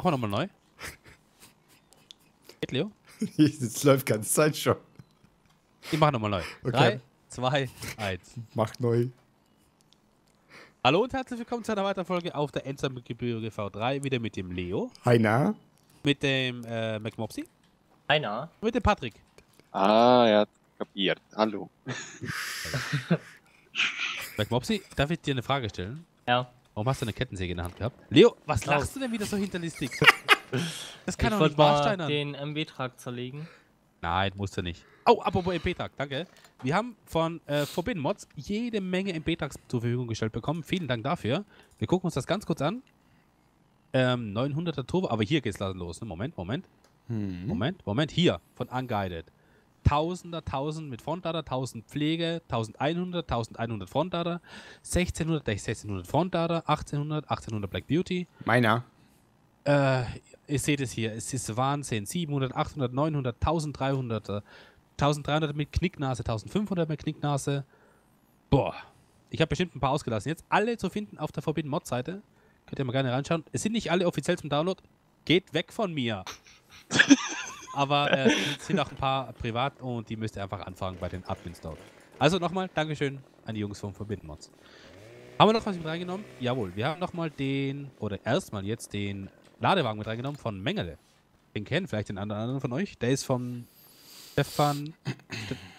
Machen wir nochmal neu. Geht, Leo? Das läuft ganze Zeit schon. Ich mache nochmal neu. Okay. Drei, zwei, eins. Macht neu. Hallo und herzlich willkommen zu einer weiteren Folge auf der Endsammelgebühr V3. Wieder mit dem Leo, Heiner. mit dem äh, McMopsy, Einer? mit dem Patrick. Ah, er hat kapiert. Hallo. McMopsy, darf ich dir eine Frage stellen? Ja. Warum hast du eine Kettensäge in der Hand gehabt? Leo, was Klaus. lachst du denn wieder so hinterlistig? Das kann ich doch nicht wahr mal sein. den MW-Trag zerlegen. Nein, musst du nicht. Oh, apropos MP-Tag, danke. Wir haben von äh, Forbidden Mods jede Menge MP-Tags zur Verfügung gestellt bekommen. Vielen Dank dafür. Wir gucken uns das ganz kurz an. Ähm, 900er Turbo, aber hier geht's lassen los. Ne? Moment, Moment, Hm. Moment, Moment. Hier, von Unguided. 1000er, 1000 mit Frontlader, 1000 Pflege, 1100, 1100 Frontlader, 1600, 1600 Frontlader, 1800, 1800 Black Beauty. Meiner. Äh, ihr seht es hier, es ist Wahnsinn. 700, 800, 900, 1300, 1300 mit Knicknase, 1500 mit Knicknase. Boah, ich habe bestimmt ein paar ausgelassen. Jetzt alle zu finden auf der Forbidden Mod Seite. Könnt ihr mal gerne reinschauen. Es sind nicht alle offiziell zum Download. Geht weg von mir. Aber es sind auch ein paar privat und die müsst ihr einfach anfragen bei den Admins dort. Also nochmal, Dankeschön an die Jungs von Forbidden Mods. Haben wir noch was mit reingenommen? Jawohl, wir haben nochmal den, oder erstmal jetzt den Ladewagen mit reingenommen von Mengele. Den kennen vielleicht den anderen von euch. Der ist von Stefan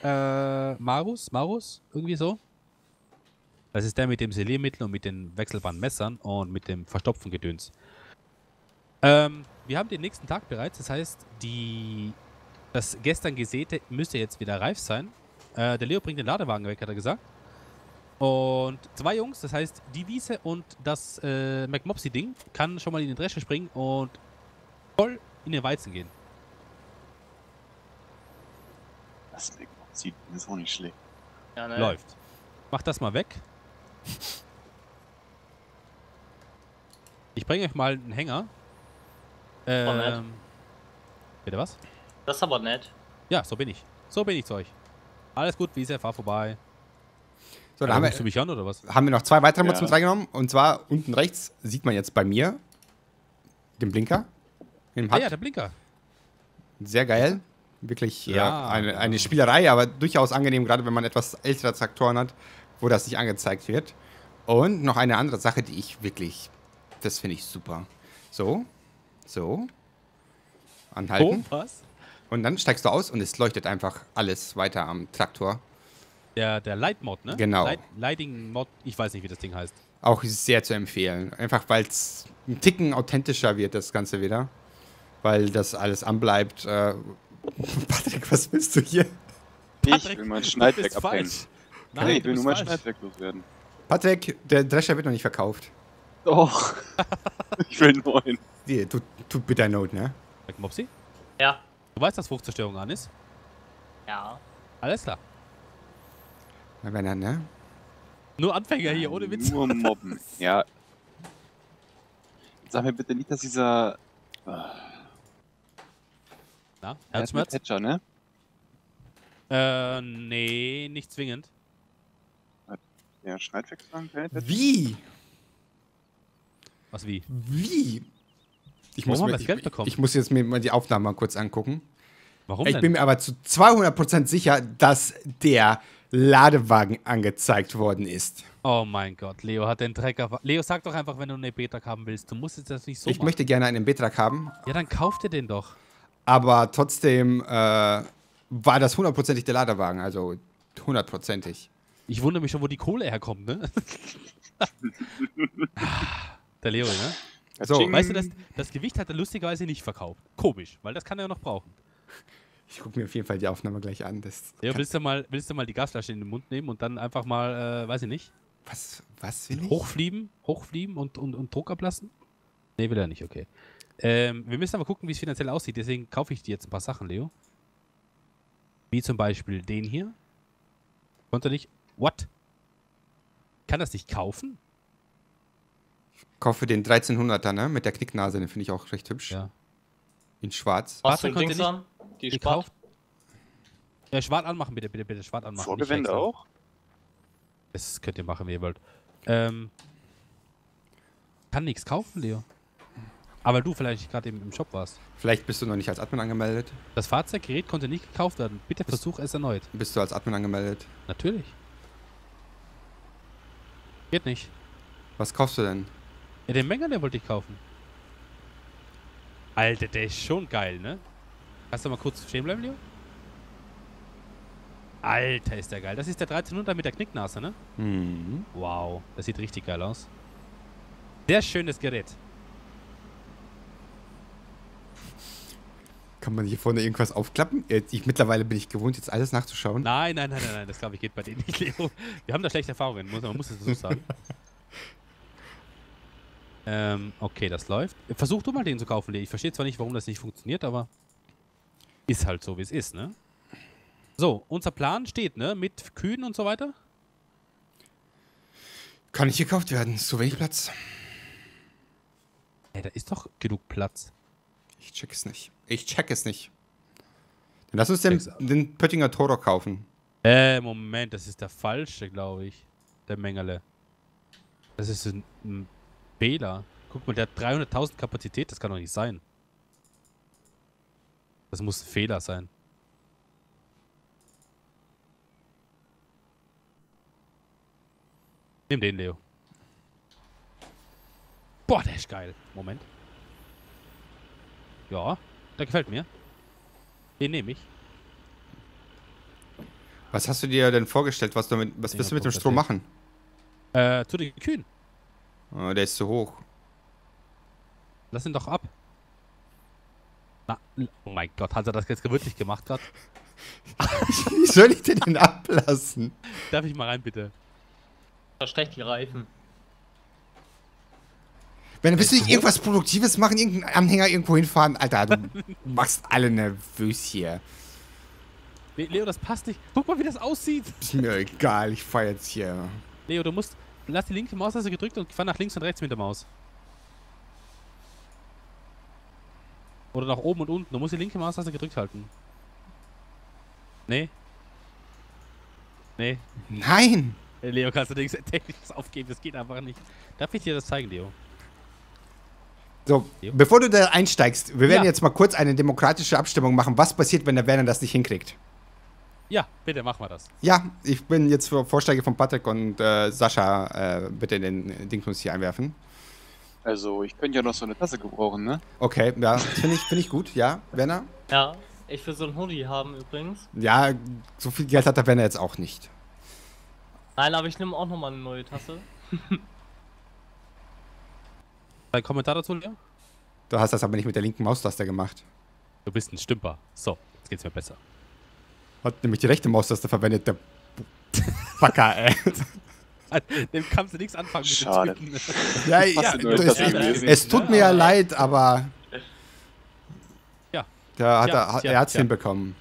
äh, Marus, Marus, irgendwie so. Das ist der mit dem Seliermittel und mit den wechselbaren Messern und mit dem verstopfen Gedöns. Ähm, wir haben den nächsten Tag bereits, das heißt, die, das gestern Gesäte müsste jetzt wieder reif sein. Äh, der Leo bringt den Ladewagen weg, hat er gesagt. Und zwei Jungs, das heißt die Wiese und das äh, McMopsy-Ding, kann schon mal in den Drescher springen und voll in den Weizen gehen. Das sieht ist auch nicht schlecht. Ja, ne? Läuft. Mach das mal weg. Ich bringe euch mal einen Hänger. Nett. Ähm, bitte was? Das ist aber nett. Ja, so bin ich. So bin ich zu euch. Alles gut, Wiese, fahr vorbei. So, da Ja, haben rufst du wir, mich an oder was? haben wir noch zwei weitere Mods Ja. mit reingenommen. Und zwar unten rechts sieht man jetzt bei mir den Blinker. Ah ja, der Blinker. Sehr geil. Wirklich ja. Ja. eine, eine Spielerei, aber durchaus angenehm, gerade wenn man etwas ältere Traktoren hat, wo das nicht angezeigt wird. Und noch eine andere Sache, die ich wirklich, das finde ich super. So, so, anhalten. Oh, was? Und dann steigst du aus und es leuchtet einfach alles weiter am Traktor. Der, der Light-Mod, ne? Genau. Light, Lighting-Mod, ich weiß nicht, wie das Ding heißt. Auch sehr zu empfehlen. Einfach weil es ein Ticken authentischer wird, das Ganze wieder. Weil das alles anbleibt. Äh, Patrick, was willst du hier? Ich will mein Schneidwerk abhängen. falsch. Nein, ich will nur mein falsch. Schneidwerk loswerden. Patrick, der Drescher wird noch nicht verkauft. Doch. ich will einen neuen. Die, tut, tut bitte ein Note, ne? Mopsi? Ja. Du weißt, dass Fruchtzerstörung an ist? Ja. Alles klar. Na, wenn er, ne? Nur Anfänger hier, ohne Witz. Nur mobben. Ja. Sag mir bitte nicht, dass dieser Na, Er ist mit Herzschmerz? Thatcher, ne? Äh, nee, nicht zwingend. Sagen, keine Thatcher. Wie? Was wie? Wie? Ich Warum haben wir das Geld ich, bekommen? ich muss jetzt mir mal die Aufnahme mal kurz angucken. Warum ich denn? bin mir aber zu 200% sicher, dass der Ladewagen angezeigt worden ist. oh mein Gott, Leo hat den Trecker. Leo, sag doch einfach, wenn du einen Beta haben willst. Du musst jetzt das nicht so ich machen. möchte gerne einen Betrag haben, Ja, dann kauf dir den doch. aber trotzdem äh, war das hundertprozentig der Ladewagen, also hundertprozentig. Ich wundere mich schon, wo die Kohle herkommt, ne? der Leo, ne? So, Katsching. Weißt du, das, das Gewicht hat er lustigerweise nicht verkauft. Komisch, weil das kann er ja noch brauchen. Ich gucke mir auf jeden Fall die Aufnahme gleich an. Das kann- willst du, mal, willst du mal die Gasflasche in den Mund nehmen und dann einfach mal, äh, weiß ich nicht, was, was will ich? hochflieben, hochflieben und, und, und Druck ablassen? Nee, will er nicht, okay. Ähm, wir müssen aber gucken, wie es finanziell aussieht. Deswegen kaufe ich dir jetzt ein paar Sachen, Leo. Wie zum Beispiel den hier. Konnte nicht. What? Kann das nicht kaufen? Kaufe den 1300er, ne? Mit der Knicknase, den finde ich auch recht hübsch. Ja. In schwarz. Was für Warte, ein Dings an? Die kauf. Äh, Schwart anmachen, bitte, bitte, bitte. Schwart anmachen. Vorgewände auch? Das könnt ihr machen, wie ihr wollt. Ähm. Kann nichts kaufen, Leo. Aber du vielleicht gerade eben im Shop warst. Vielleicht bist du noch nicht als Admin angemeldet. Das Fahrzeuggerät konnte nicht gekauft werden. Bitte versuch es erneut. Bist du als Admin angemeldet? Natürlich. Geht nicht. Was kaufst du denn? Ja, den Menger, der wollte ich kaufen. Alter, der ist schon geil, ne? Kannst du mal kurz stehen bleiben, Leo? Alter, ist der geil. Das ist der 1300 mit der Knicknase, ne? Mhm. Wow, das sieht richtig geil aus. Sehr schönes Gerät. Kann man hier vorne irgendwas aufklappen? Jetzt, ich, mittlerweile bin ich gewohnt, jetzt alles nachzuschauen. Nein, nein, nein, nein, nein, das glaube ich geht bei denen nicht, Leo. Wir haben da schlechte Erfahrungen, muss, man muss es so sagen. ähm, okay, das läuft. Versuch du mal den zu kaufen, Leo. Ich verstehe zwar nicht, warum das nicht funktioniert, aber ist halt so, wie es ist, ne? So, unser Plan steht, ne? Mit Kühen und so weiter. Kann nicht gekauft werden, ist zu wenig Platz. Ey, da ist doch genug Platz. Ich check es nicht. Ich check es nicht. Dann lass uns den, den Pöttinger Toro kaufen. Äh, Moment, das ist der falsche, glaube ich. Der Mengele. Das ist ein, ein Fehler. Guck mal, der hat 300.000 Kapazität, das kann doch nicht sein. Das muss ein Fehler sein. Nimm den, Leo. Boah, der ist geil. Moment. Ja, der gefällt mir. Den nehme ich. Was hast du dir denn vorgestellt? Was, du mit, was willst du mit dem Strom machen? Äh, zu den Kühen. Oh, der ist zu hoch. Lass ihn doch ab. Na, oh mein Gott, hat er das jetzt wirklich gemacht gerade? Wie soll ich den denn ablassen? Darf ich mal rein, bitte? Versteckt die Reifen. Wenn willst du Ist nicht irgendwas Produktives machen, irgendeinen Anhänger irgendwo hinfahren? Alter, du machst alle nervös hier. Le Leo, das passt nicht. Guck mal, wie das aussieht. Ist mir egal, ich fahr jetzt hier. Leo, du musst. Lass die linke Maustaste gedrückt und fahr nach links und rechts mit der Maus. Oder nach oben und unten. Du musst die linke Maustaste gedrückt halten. Nee. Nee. Nein! Äh, Leo, kannst du nichts Technisches aufgeben. Das geht einfach nicht. Darf ich dir das zeigen, Leo? So, Jo. bevor du da einsteigst, wir werden Ja. jetzt mal kurz eine demokratische Abstimmung machen. Was passiert, wenn der Werner das nicht hinkriegt? Ja, bitte, machen wir das. Ja, ich bin jetzt für Vorschläge von Patrick und äh, Sascha äh, bitte in den Dingsmus hier einwerfen. Also, ich könnte ja noch so eine Tasse gebrauchen, ne? Okay, ja, finde ich, find ich gut. Ja, Werner? Ja, ich will so ein Hoodie haben übrigens. Ja, so viel Geld hat der Werner jetzt auch nicht. Nein, aber ich nehme auch nochmal eine neue Tasse. Dein Kommentar dazu, Leo? Du hast das aber nicht mit der linken Maustaste gemacht. Du bist ein Stümper. So, jetzt geht's mir besser. Hat nämlich die rechte Maustaste verwendet, der Backer, ey. Dem kannst du nichts anfangen mit Schade. dem Typen. Ja, ja, es, ja, gewesen? es tut mir ja leid, aber Ja. der hat, Tja, er, hat, tja, er hat's tja. hinbekommen.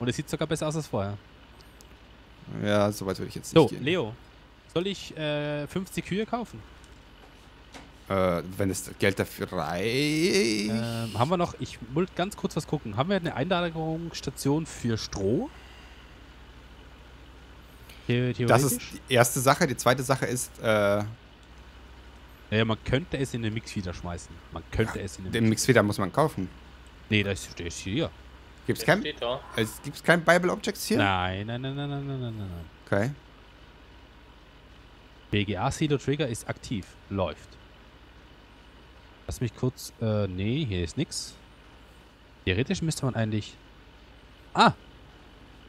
Und es sieht sogar besser aus als vorher. Ja, soweit würde ich jetzt nicht So, gehen. Leo, soll ich äh, 50 Kühe kaufen? Äh, wenn es Geld dafür reicht. Ähm, haben wir noch, ich wollte ganz kurz was gucken. Haben wir eine Einlagerungsstation für Stroh? The das ist die erste Sache. Die zweite Sache ist, äh, Naja, man könnte es in den Mix wieder schmeißen. Man könnte es in den den Mix. Mixfeder muss man kaufen. Nee, das ist, der ist hier. Gibt's kein, da. es gibt's kein Bible Objects hier? Nein, nein, nein, nein, nein, nein, nein, nein. Okay. BGA Silo Trigger ist aktiv. Läuft. Lass mich kurz. Äh, nee, hier ist nix. Theoretisch müsste man eigentlich. Ah!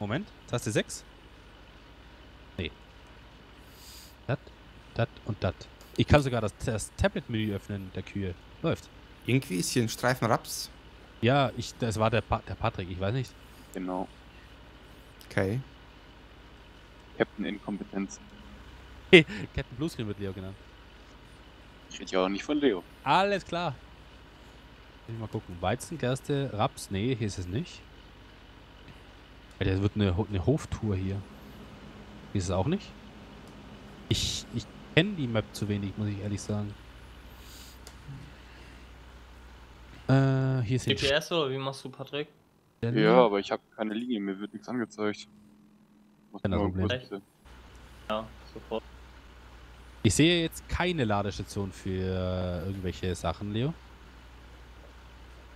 Moment. Taste 6. Nee. Dat, dat und dat. Ich kann sogar das, das Tablet-Menü öffnen der Kühe. Läuft. Irgendwie ist hier ein Streifen Raps. Ja, ich, das war der, pa der Patrick, ich weiß nicht. Genau. Okay. Captain Inkompetenz. Captain Bluescreen wird Leo genannt. Ich rede ja auch nicht von Leo. Alles klar. Ich mal gucken. Weizen, Gerste, Raps. Nee, hier ist es nicht. Ja, das wird eine, eine Hoftour hier. Hier ist es auch nicht. Ich, ich kenne die Map zu wenig, muss ich ehrlich sagen. Äh, hier sind GPS oder wie machst du, Patrick? Ja, aber ich habe keine Linie, mir wird nichts angezeigt. Muss Kein nur Problem. kurz- Ja, sofort. Ich sehe jetzt keine Ladestation für irgendwelche Sachen, Leo.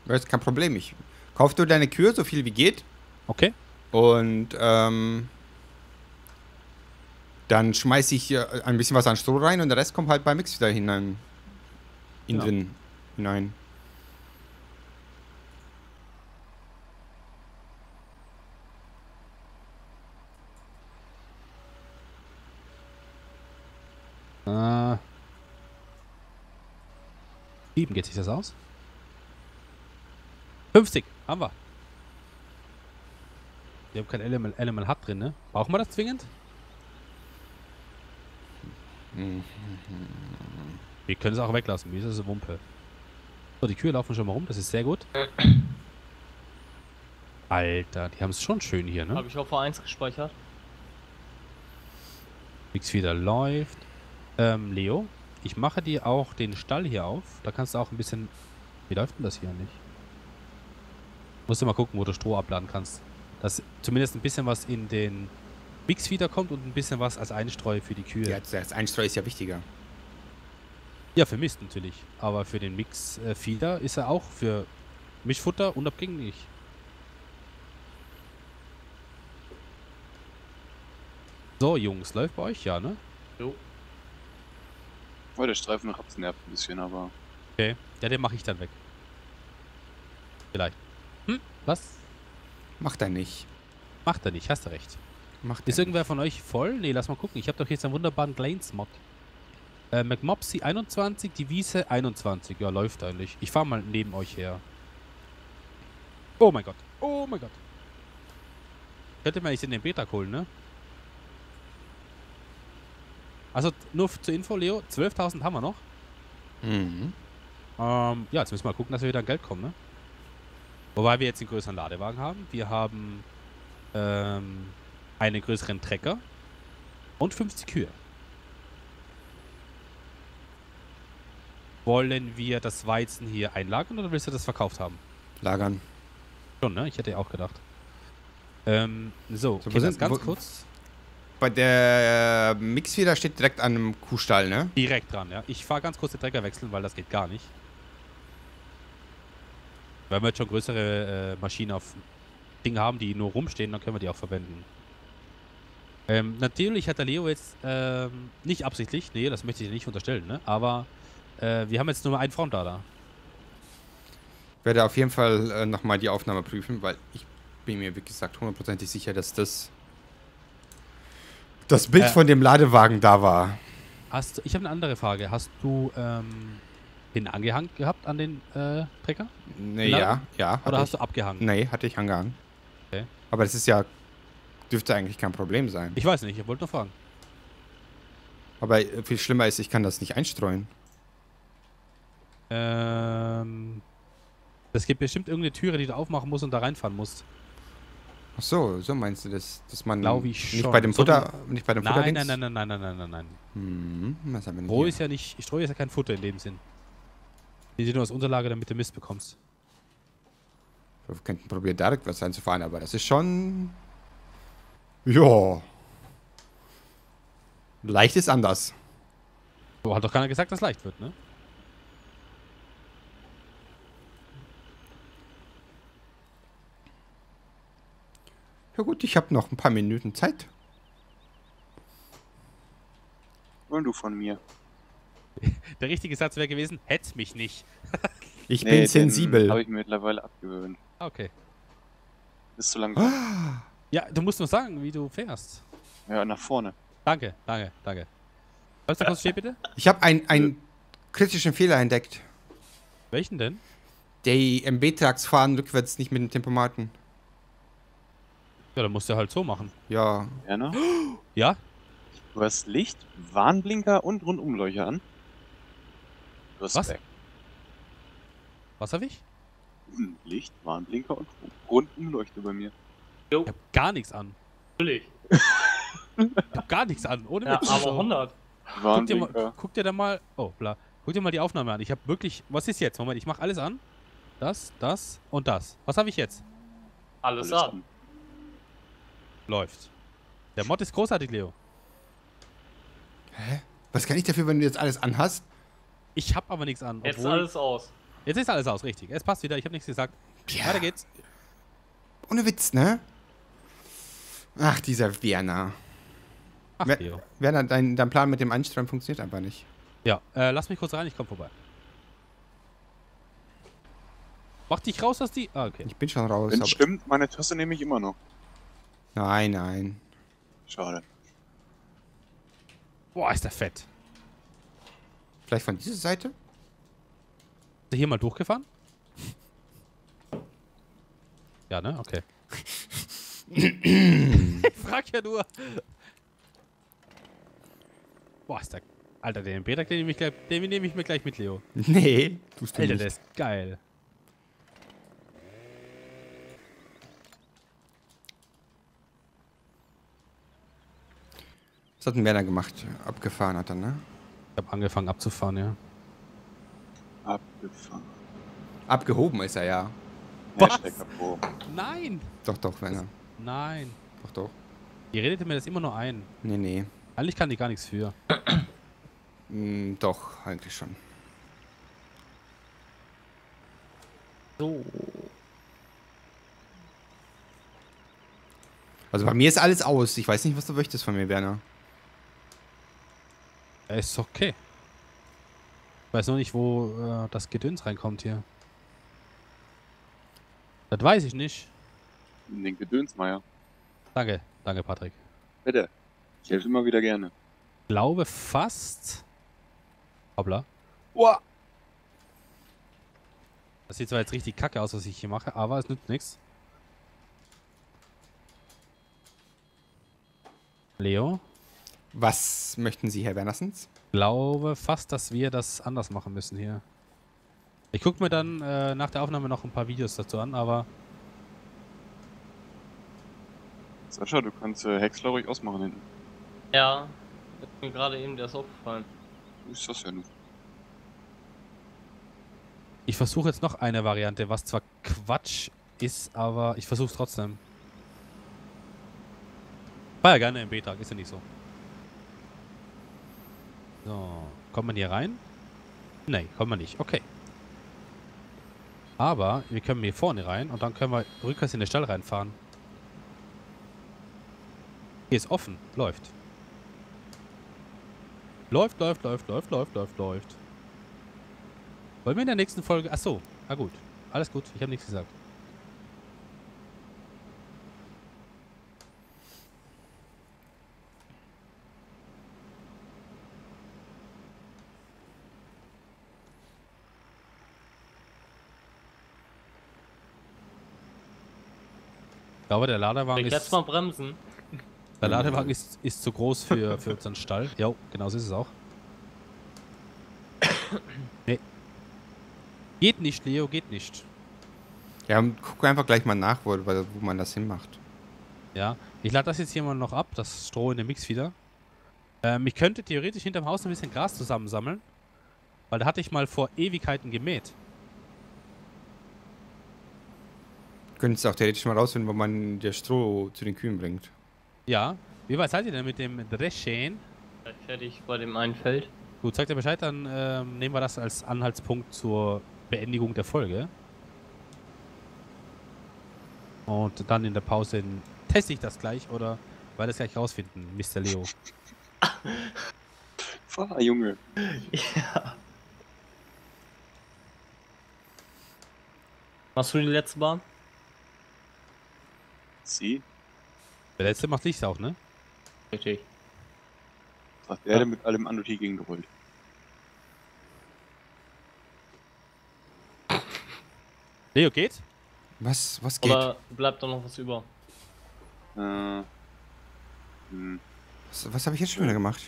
Das ist kein Problem. Ich kauf du deine Kühe so viel wie geht Okay. und ähm, dann schmeiß ich äh, ein bisschen was an Stroh rein und der Rest kommt halt bei Mix wieder hinein. In Ja. den hinein. 7 geht sich das aus? 50, haben wir. Wir haben kein Animal, Animal Hut drin, ne? Brauchen wir das zwingend? Mhm. Wir können es auch weglassen, wie ist das Wumpe? So, die Kühe laufen schon mal rum, das ist sehr gut. Alter, die haben es schon schön hier, ne? Habe ich auf V1 gespeichert. Nix wieder läuft. Ähm, Leo, ich mache dir auch den Stall hier auf. Da kannst du auch ein bisschen. Wie läuft denn das hier nicht? Musst du mal gucken, wo du Stroh abladen kannst. Dass zumindest ein bisschen was in den Mix wieder kommt und ein bisschen was als Einstreu für die Kühe. Ja, das Einstreu ist ja wichtiger. Ja, für Mist natürlich. Aber für den Mix äh, Feeder ist er auch für Mischfutter unabgängig. So, Jungs, läuft bei euch ja, ne? Jo. Oh, der Streifen Raps nervt ein bisschen, aber. Okay. Ja, den mache ich dann weg. Vielleicht. Hm? Was? Macht er nicht. Macht er nicht, hast du recht. Macht Ist er irgendwer von euch voll? Nee, lass mal gucken. Ich habe doch jetzt einen wunderbaren Glanes-Mod. Äh, McMopsy 21, die Wiese 21. Ja, läuft eigentlich. Ich fahre mal neben euch her. Oh mein Gott. Oh mein Gott. Könnte man nicht in den Beta holen, ne? Also, nur zur Info, Leo, 12.000 haben wir noch. Mhm. Ähm, ja, jetzt müssen wir mal gucken, dass wir wieder an Geld kommen, ne? Wobei wir jetzt einen größeren Ladewagen haben. Wir haben ähm, einen größeren Trecker und 50 Kühe. Wollen wir das Weizen hier einlagern oder willst du das verkauft haben? Lagern. Schon, ne? Ich hätte ja auch gedacht. Ähm, so, So, sind- ganz kurz. Bei der Mixfeder steht direkt an einem Kuhstall, ne? Direkt dran, ja. Ich fahre ganz kurz den Trecker wechseln, weil das geht gar nicht. Wenn wir jetzt schon größere äh, Maschinen auf Ding haben, die nur rumstehen, dann können wir die auch verwenden. Ähm, natürlich hat der Leo jetzt ähm, nicht absichtlich, nee, das möchte ich nicht unterstellen, ne? Aber äh, wir haben jetzt nur mal einen Frontlader. Ich werde auf jeden Fall äh, nochmal die Aufnahme prüfen, weil ich bin mir, wie gesagt, hundertprozentig sicher, dass das das Bild Äh. von dem Ladewagen da war. Hast du, ich habe eine andere Frage. Hast du ähm, den angehangen gehabt an den äh, Trecker? Nee, ja, ja. Oder hast ich, du abgehangen? Nee, hatte ich angehangen. Okay. Aber das ist ja, dürfte eigentlich kein Problem sein. Ich weiß nicht, ich wollte nur fragen. Aber äh, viel schlimmer ist, ich kann das nicht einstreuen. Ähm, es gibt bestimmt irgendeine Türe, die du aufmachen musst und da reinfahren musst. Ach so, so meinst du das, dass man nicht bei dem Futter, nicht bei dem Futter Nein, nein, nein, nein, nein, nein, nein, nein, nein. Hm, was haben wir denn Stroh ist ja nicht, Stroh ist ja kein Futter in dem Sinn. Die sind nur als Unterlage, damit du Mist bekommst. Wir könnten probieren, da was einzufahren, aber das ist schon. Ja. Leicht ist anders. So hat doch keiner gesagt, dass leicht wird, ne? Ja gut, ich habe noch ein paar Minuten Zeit. Wollen du von mir? Der richtige Satz wäre gewesen, hetz mich nicht. Ich bin sensibel. Habe ich mir mittlerweile abgewöhnt. Ah, Okay. Ist zu langsam. Ja, du musst nur sagen, wie du fährst. Ja, nach vorne. Danke, danke, danke. Was da kurz steht, bitte? Ich habe einen, einen kritischen Fehler entdeckt. Welchen denn? Die MB-Trucks fahren rückwärts nicht mit dem Tempomaten. Ja, dann musst du halt so machen. Ja, Werner, Ja? du hast Licht, Warnblinker und Rundumleuchter an. Respekt. Was habe ich? Hm, Licht, Warnblinker und Rundumleuchter bei mir. Ich hab gar nichts an. Natürlich. Ich hab gar nichts an. Ohne Ja, Witz. aber So. 100. Guck dir, Warnblinker. mal, guck dir da mal. Oh, bla. Guck dir mal die Aufnahme an. Ich habe wirklich. Was ist jetzt? Moment, ich mache alles an. Das, das und das. Was habe ich jetzt? Alles, Alles an. an. Läuft. Der Mod ist großartig, Leo. was kann ich dafür, wenn du jetzt alles anhast? Ich habe aber nichts an. Jetzt Obwohl, alles aus. Jetzt ist alles aus, richtig. Es passt wieder, ich habe nichts gesagt. Ja. Weiter geht's. Ohne Witz, ne? Ach, dieser Werner. Ach, Wer- Leo. Werner, dein, dein Plan mit dem Anstrengen funktioniert einfach nicht. Ja, äh, lass mich kurz rein, ich komm vorbei. Mach dich raus aus die. Ah, okay. Ich bin schon raus. Wenn stimmt, meine Tasse nehme ich immer noch. Nein, nein. Schade. Boah, ist der fett. Ist Vielleicht von dieser Seite? der hier mal durchgefahren? Ja, ne? Okay. ich frag ja nur. Boah, ist der. Alter, den Peter, den nehme ich, gleich- den nehme ich mir gleich mit, Leo. Nee, tust du Alter, nicht. der ist geil. Was hat denn Werner gemacht? Abgefahren hat er, ne? Ich habe angefangen abzufahren, ja. Abgefahren. Abgehoben ist er ja. Was? Nein! Doch, doch, Werner. Nein. Doch, doch. Die redete mir das immer nur ein. Nee, nee. Eigentlich kann die gar nichts für. Hm, doch, eigentlich schon. So. Also bei mir ist alles aus. Ich weiß nicht, was du möchtest von mir, Werner. Ja, Ist okay. Ich weiß nur nicht, wo äh, das Gedöns reinkommt hier. Das weiß ich nicht. In den Gedönsmeier. Danke, danke, Patrick. Bitte. Ich helfe immer wieder gerne. Glaube fast. Hoppla. Uah. Das sieht zwar jetzt richtig kacke aus, was ich hier mache, aber es nützt nichts. Leo, Was möchten Sie, Herr Wernersens? glaube fast, dass wir das anders machen müssen hier. Ich gucke mir dann äh, nach der Aufnahme noch ein paar Videos dazu an, aber Sascha, du kannst äh, Häcksler ruhig ausmachen hinten. Ja, ist mir gerade eben erst aufgefallen. So ist das ja nun. ich versuche jetzt noch eine Variante, was zwar Quatsch ist, aber ich versuche es trotzdem. War ja gerne im Beta, ist ja nicht so. So, kommt man hier rein? Nee, kommt man nicht. Okay. Aber wir können hier vorne rein und dann können wir rückwärts in den Stall reinfahren. Hier ist offen. Läuft. Läuft, läuft, läuft, läuft, läuft, läuft, läuft. Wollen wir in der nächsten Folge... Ach so. Ah gut. Alles gut. Ich habe nichts gesagt. Glaube, der Ladewagen Ich ist... jetzt mal bremsen. Der Ladewagen ist, ist zu groß für, für unseren Stall. Jo, genau so ist es auch. Nee. Geht nicht, Leo, geht nicht. Ja, guck einfach gleich mal nach, wo, wo man das hinmacht. Ja, ich lade das jetzt hier mal noch ab, das Stroh in den Mix wieder. Ähm, ich könnte theoretisch hinterm Haus ein bisschen Gras zusammensammeln. Weil da hatte ich mal vor Ewigkeiten gemäht. Könntest auch theoretisch mal rausfinden, wo man das Stroh zu den Kühen bringt. Ja. Wie weit seid ihr denn mit dem Dreschen? Fertig bei dem einen Feld. Gut, sagt ihr Bescheid, dann ähm, nehmen wir das als Anhaltspunkt zur Beendigung der Folge. Und dann in der Pause teste ich das gleich oder weil das gleich rausfinden, Mr. Leo. Fahr, Junge. Ja. Machst du die letzte Bahn? Sie? Der letzte macht Licht auch, ne? Richtig. Sagt er, der mit allem Anut hier gegengerollt. Leo geht? Was, was geht? Oder bleibt da noch was über? Äh. Hm. Was, was habe ich jetzt schon wieder gemacht?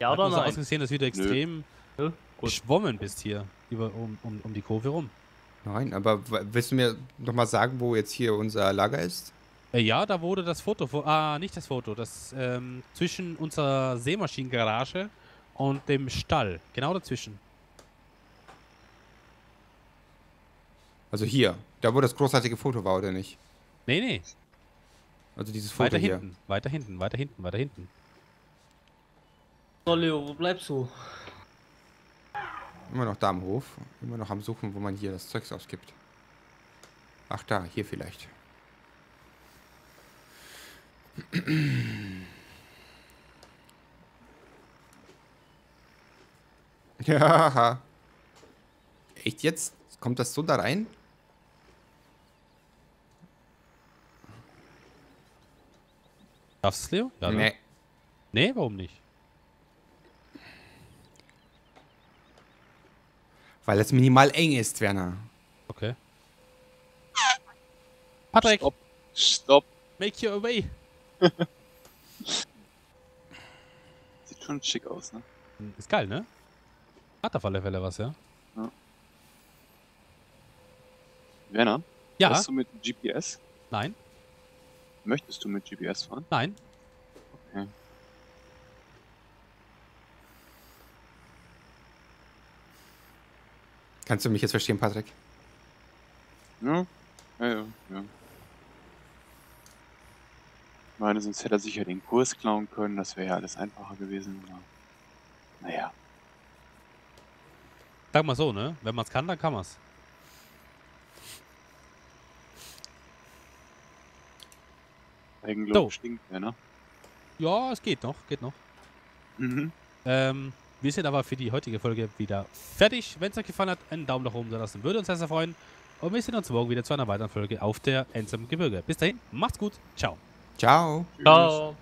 Ja Hat oder nein? ausgesehen, dass du wieder extrem Nö. Geschwommen bist hier über, um, um, um die Kurve rum. Nein, aber willst du mir nochmal sagen, wo jetzt hier unser Lager ist? Äh, ja, da wurde das Foto, vor- ah, nicht das Foto, das ähm, zwischen unserer Seemaschinengarage und dem Stall, genau dazwischen. Also hier, da wo das großartige Foto war, oder nicht? Nee, nee, Also dieses Foto weiter hier. hinten, weiter hinten, weiter hinten, weiter hinten. So, Leo, wo bleibst du? Immer noch da am Hof. Immer noch am Suchen, wo man hier das Zeugs ausgibt. Ach da, hier vielleicht. Ja. Echt jetzt? Kommt das so da rein? Darfst du es, Leo? Ja, ne? nee. Nee, warum nicht? Weil es minimal eng ist, Werner. Okay. Patrick, Stopp. Stopp. make your way. Sieht schon schick aus, ne? Ist geil, ne? Hat auf alle Fälle was, ja? Werner, Ja, fährst du mit GPS? nein, Möchtest du mit GPS fahren? nein. Okay. Kannst du mich jetzt verstehen, Patrick? Ja, ja, ja. ja. Ich meine, sonst hätte er sicher den Kurs klauen können, das wäre ja alles einfacher gewesen. Naja, Sag mal so, ne? Wenn man es kann, dann kann man es. Eigenlob So. stinkt, Werner. Ja, es geht noch, geht noch. Mhm. Ähm, wir sind aber für die heutige Folge wieder fertig. Wenn es euch gefallen hat, einen Daumen nach oben da lassen, würde uns sehr, sehr freuen. Und wir sehen uns morgen wieder zu einer weiteren Folge auf der Ensemble Gebirge. Bis dahin, macht's gut, ciao. Ciao ciao.